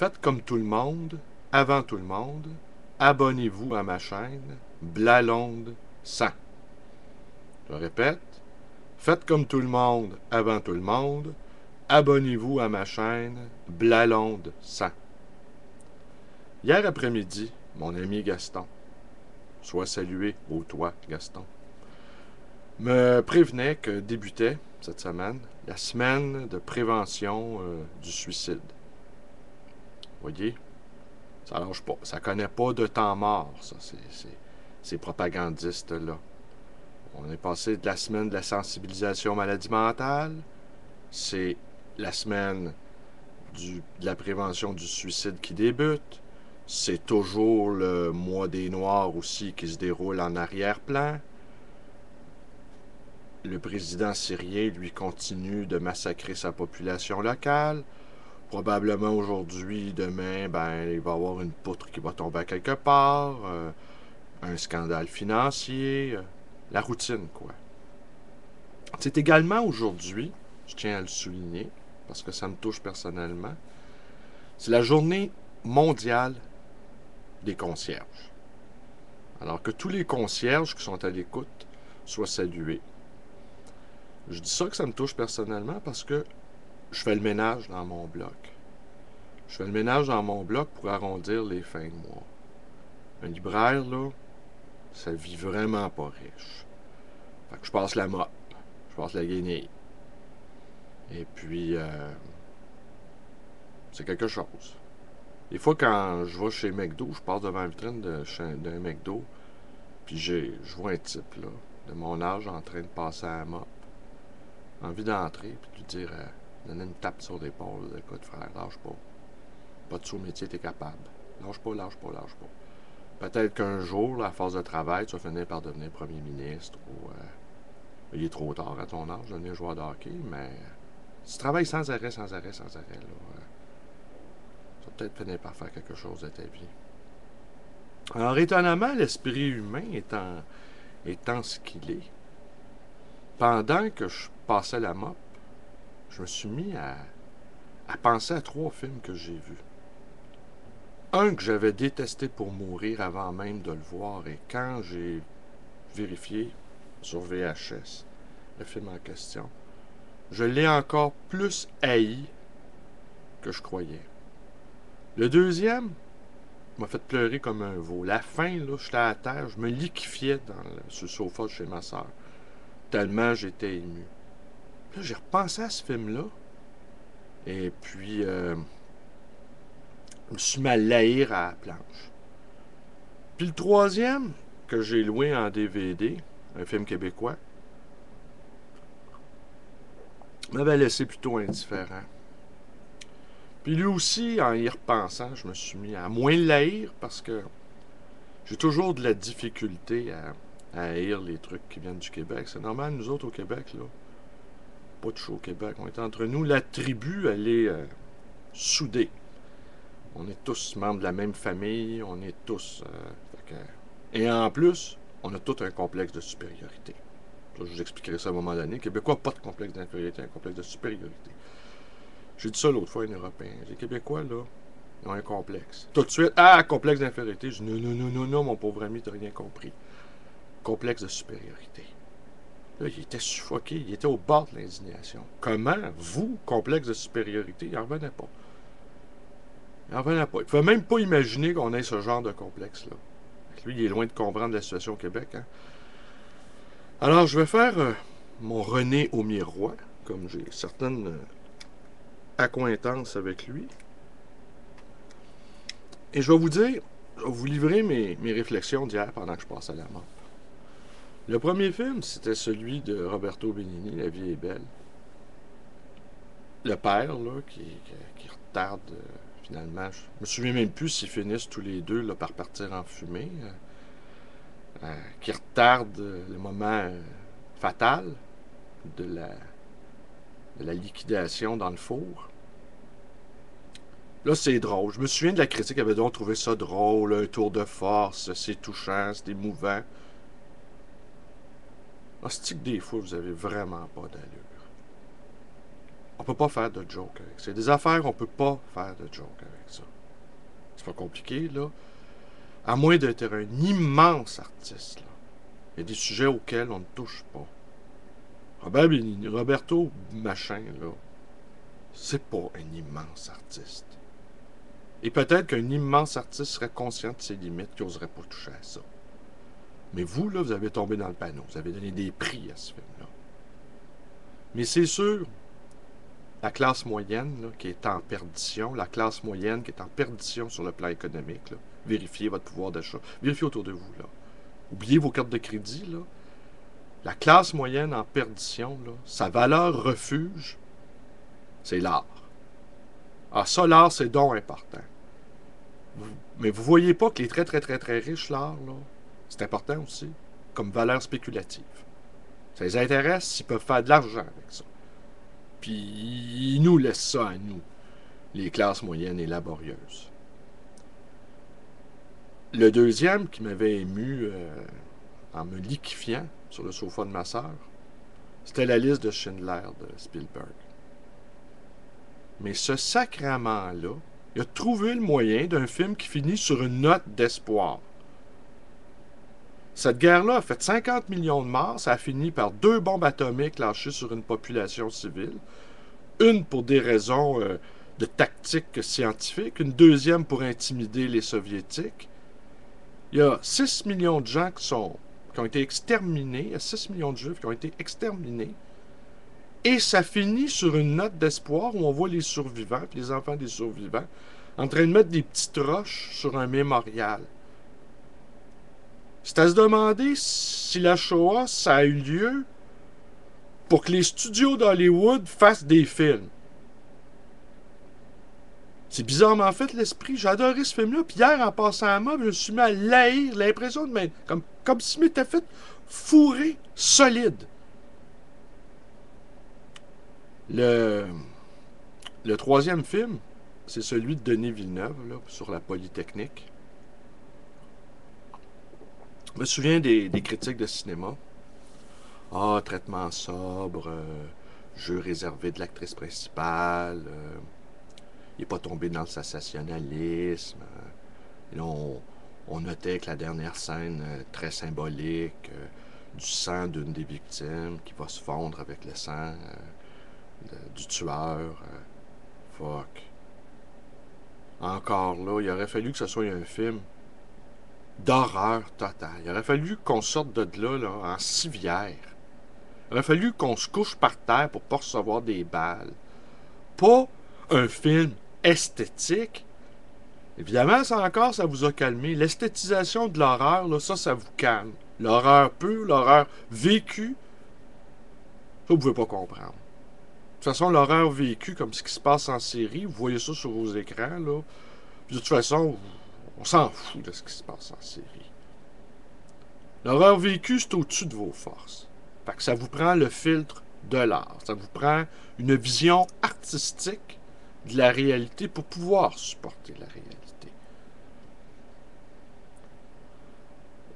Faites comme tout le monde, avant tout le monde, abonnez-vous à ma chaîne Blalonde 100. Je répète, faites comme tout le monde, avant tout le monde, abonnez-vous à ma chaîne Blalonde 100. Hier après-midi, mon ami Gaston, soit salué au toit Gaston, me prévenait que débutait cette semaine la semaine de prévention euh, du suicide. Voyez, ça pas. Ça connaît pas de temps mort, ça, ces propagandistes-là. On est passé de la semaine de la sensibilisation aux maladies mentales. C'est la semaine de la prévention du suicide qui débute. C'est toujours le mois des Noirs aussi qui se déroule en arrière-plan. Le président syrien, lui, continue de massacrer sa population locale. Probablement aujourd'hui, demain, ben, il va y avoir une poutre qui va tomber à quelque part, euh, un scandale financier, euh, la routine, quoi. C'est également aujourd'hui, je tiens à le souligner, parce que ça me touche personnellement, c'est la journée mondiale des concierges. Alors que tous les concierges qui sont à l'écoute soient salués. Je dis ça que ça me touche personnellement parce que je fais le ménage dans mon bloc. Je fais le ménage dans mon bloc pour arrondir les fins de mois. Un libraire, là, ça vit vraiment pas riche. Fait que je passe la mop, je passe la guenille. Et puis, euh, c'est quelque chose. Des fois, quand je vais chez McDo, je passe devant la vitrine d'un McDo, puis je vois un type, là, de mon âge, en train de passer à la mop. Envie d'entrer, puis de dire, euh, donner une tape sur l'épaule, écoute, frère, lâche pas. Pas de sous-métier, t'es capable. Lâche pas, lâche pas, lâche pas. Peut-être qu'un jour, à force de travail, tu vas finir par devenir premier ministre ou. Euh, il est trop tard à ton âge, devenir joueur de hockey, mais tu travailles sans arrêt, sans arrêt, sans arrêt, euh, tu vas peut-être finir par faire quelque chose de ta vie. Alors, étonnamment, l'esprit humain étant, étant ce qu'il est, pendant que je passais la mop, je me suis mis à, penser à trois films que j'ai vus. Un que j'avais détesté pour mourir avant même de le voir, et quand j'ai vérifié sur VHS, le film en question, je l'ai encore plus haï que je croyais. Le deuxième m'a fait pleurer comme un veau. La fin, là, j'étais à terre, je me liquifiais dans le, sur le sofa chez ma soeur. Tellement j'étais ému. Là, j'ai repensé à ce film-là. Et puis, euh, je me suis mal à la planche. Puis le troisième, que j'ai loué en DVD, un film québécois, m'avait laissé plutôt indifférent. Puis lui aussi, en y repensant, je me suis mis à moins l'haïr parce que j'ai toujours de la difficulté à, à haïr les trucs qui viennent du Québec. C'est normal, nous autres au Québec, là. Pas de au Québec. On est entre nous. La tribu, elle est euh, soudée. On est tous membres de la même famille. On est tous. Euh, et en plus, on a tout un complexe de supériorité. je vous expliquerai ça à un moment donné. Québécois, pas de complexe d'infériorité, un complexe de supériorité. J'ai dit ça l'autre fois à un Européen. Les Québécois, là, ils ont un complexe. Tout de suite, ah, complexe d'infériorité. Non, non, non, non, non, mon pauvre ami, t'as rien compris. Complexe de supériorité. Là, il était suffoqué, il était au bord de l'indignation. Comment, vous, complexe de supériorité, il n'en revenait pas? Il n'en revenait pas. Il ne pouvait même pas imaginer qu'on ait ce genre de complexe-là. Lui, il est loin de comprendre la situation au Québec. Hein? Alors, je vais faire euh, mon René au miroir, comme j'ai certaines euh, accointances avec lui. Et je vais vous dire, je vais vous livrer mes, mes réflexions d'hier pendant que je passe à la mort. Le premier film, c'était celui de Roberto Benigni, La vie est belle. Le père, là, qui, retarde euh, finalement. Je me souviens même plus s'ils finissent tous les deux là, par partir en fumée. Euh, euh, qui retarde le moment fatal de la, de la liquidation dans le four. Là, c'est drôle. Je me souviens de la critique, avait donc trouvé ça drôle, un tour de force, c'est touchant, c'est émouvant. Ah, c'est que des fois, vous avez vraiment pas d'allure. On peut pas faire de joke avec ça. Des affaires, on peut pas faire de joke avec ça. C'est pas compliqué, là. À moins d'être un immense artiste, là. Il y a des sujets auxquels on ne touche pas. Robert Roberto Machin, là, c'est pas un immense artiste. Et peut-être qu'un immense artiste serait conscient de ses limites, qu'il n'oserait pas toucher à ça. Mais vous, là, vous avez tombé dans le panneau. Vous avez donné des prix à ce film-là. Mais c'est sûr, la classe moyenne là, qui est en perdition, la classe moyenne qui est en perdition sur le plan économique, vérifiez votre pouvoir d'achat, vérifiez autour de vous. Là. Oubliez vos cartes de crédit. Là. La classe moyenne en perdition, là, sa valeur refuge, c'est l'art. Ah, ça, l'art, c'est donc important. Mais vous voyez pas que les très, très, très, très riches, l'art, là, c'est important aussi, comme valeur spéculative. Ça les intéresse s'ils peuvent faire de l'argent avec ça. Puis ils nous laissent ça à nous, les classes moyennes et laborieuses. Le deuxième qui m'avait ému euh, en me liquifiant sur le sofa de ma sœur, c'était la liste de Schindler de Spielberg. Mais ce sacrement-là, il a trouvé le moyen d'un film qui finit sur une note d'espoir. Cette guerre-là a fait 50 millions de morts, ça a fini par deux bombes atomiques lâchées sur une population civile, une pour des raisons euh, de tactique scientifique, une deuxième pour intimider les soviétiques. Il y a 6 millions de gens qui, sont, qui ont été exterminés, il y a 6 millions de juifs qui ont été exterminés, et ça finit sur une note d'espoir où on voit les survivants, puis les enfants des survivants, en train de mettre des petites roches sur un mémorial. C'est à se demander si la Shoah, ça a eu lieu pour que les studios d'Hollywood fassent des films. C'est bizarrement fait l'esprit. J'ai adoré ce film-là. Puis hier, en passant à moi, je me suis mis à l'haïr. L'impression de m'être. Comme, comme si je m'étais fait fourrer solide. Le, le troisième film, c'est celui de Denis Villeneuve, sur la Polytechnique. Je me souviens des, critiques de cinéma. Ah, traitement sobre, euh, jeu réservé de l'actrice principale, euh, il n'est pas tombé dans le sensationnalisme. et là, on, notait que la dernière scène, euh, très symbolique, du sang d'une des victimes qui va se fondre avec le sang du tueur. fuck. Encore là, il aurait fallu que ce soit un film d'horreur totale. Il aurait fallu qu'on sorte de là, là en civière. Il aurait fallu qu'on se couche par terre pour pas recevoir des balles. Pas un film esthétique. Évidemment, ça encore, ça vous a calmé. L'esthétisation de l'horreur, là, ça, ça vous calme. L'horreur pure, l'horreur vécue, ça, vous pouvez pas comprendre. De toute façon, l'horreur vécue, comme ce qui se passe en série, vous voyez ça sur vos écrans, là. Puis de toute façon, on s'en fout de ce qui se passe en série. L'horreur vécue, c'est au-dessus de vos forces. Fait que ça vous prend le filtre de l'art. Ça vous prend une vision artistique de la réalité pour pouvoir supporter la réalité.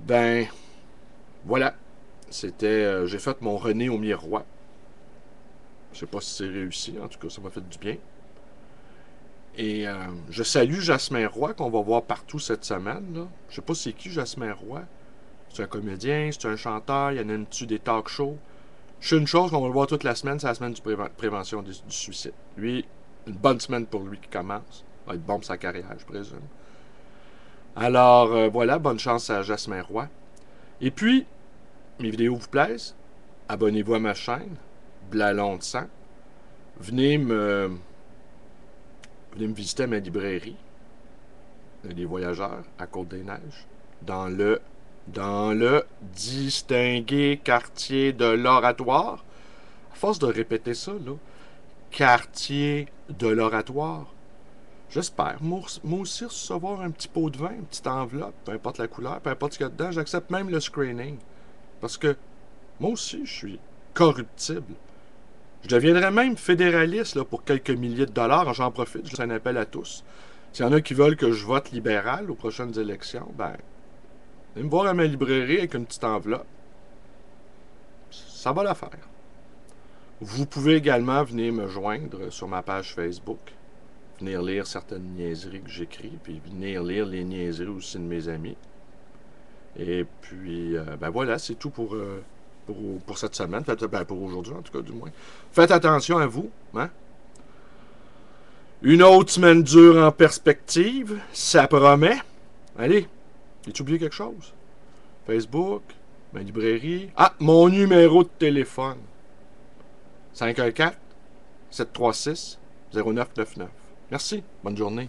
Ben, voilà. C'était. euh, J'ai fait mon René au miroir. Je sais pas si c'est réussi, en tout cas, ça m'a fait du bien. Et euh, je salue Jasmin Roy, qu'on va voir partout cette semaine. Là. Je sais pas c'est qui Jasmin Roy. C'est un comédien, c'est un chanteur, il y en a une dessus des talk shows. Je une chose qu'on va le voir toute la semaine, c'est la semaine préven- prévention du, suicide. Lui, une bonne semaine pour lui qui commence. Bon pour sa carrière, je présume. Alors, euh, voilà, bonne chance à Jasmin Roy. Et puis, mes vidéos vous plaisent, abonnez-vous à ma chaîne, Blalon de sang. Venez me, venez me visiter à ma librairie, Les Voyageurs, à Côte-des-Neiges, dans le, dans le distingué quartier de l'Oratoire. À force de répéter ça, là, quartier de l'Oratoire, J'espère, moi moi aussi, recevoir un petit pot de vin, une petite enveloppe, peu importe la couleur, peu importe ce qu'il y a dedans, j'accepte même le screening. Parce que moi aussi, je suis corruptible. Je deviendrais même fédéraliste pour quelques milliers de dollars. J'en profite, je lance un appel à tous. S'il y en a qui veulent que je vote libéral aux prochaines élections, ben, venez me voir à ma librairie avec une petite enveloppe. Ça va la faire. Vous pouvez également venir me joindre sur ma page Facebook, venir lire certaines niaiseries que j'écris, puis venir lire les niaiseries aussi de mes amis. Et puis, euh, ben voilà, c'est tout pour, euh, pour, cette semaine, ben pour aujourd'hui en tout cas du moins. Faites attention à vous, hein? Une autre semaine dure en perspective, ça promet. Allez, as-tu oublié quelque chose? Facebook, ma librairie. Ah, mon numéro de téléphone. 514 736 0999. Merci. Bonne journée.